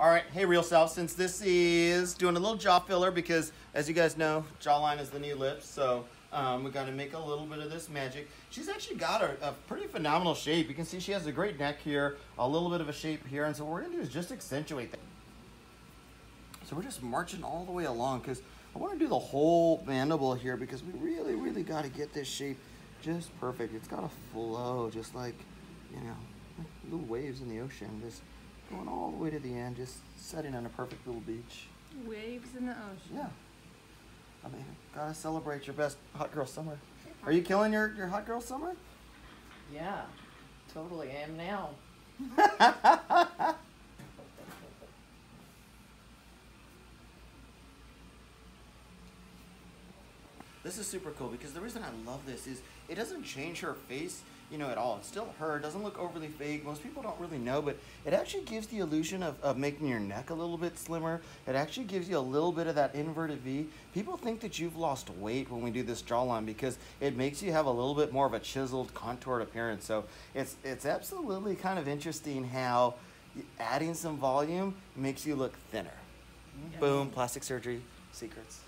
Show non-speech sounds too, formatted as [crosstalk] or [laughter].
All right, hey RealSelf, since this is doing a little jaw filler because as you guys know, jawline is the new lips, so um, we got to make a little bit of this magic. She's actually got a, a, pretty phenomenal shape. You can see she has a great neck here, a little bit of a shape here, and so what we're gonna do is just accentuate that. So we're just marching all the way along because I want to do the whole mandible here because we really, really got to get this shape just perfect. It's got to flow just like, you know, little waves in the ocean. Just going all the way to the end, just setting on a perfect little beach. Waves in the ocean. Yeah. I mean, gotta celebrate your best hot girl summer. Are you killing your, your hot girl summer? Yeah, totally am now. [laughs] This is super cool because the reason I love this is it doesn't change her face, you know, at all. It's still her. It doesn't look overly fake. Most people don't really know, but it actually gives the illusion of, of making your neck a little bit slimmer. It actually gives you a little bit of that inverted V. People think that you've lost weight when we do this jawline because it makes you have a little bit more of a chiseled, contoured appearance. So it's, it's absolutely kind of interesting how adding some volume makes you look thinner. Yes. Boom, plastic surgery secrets.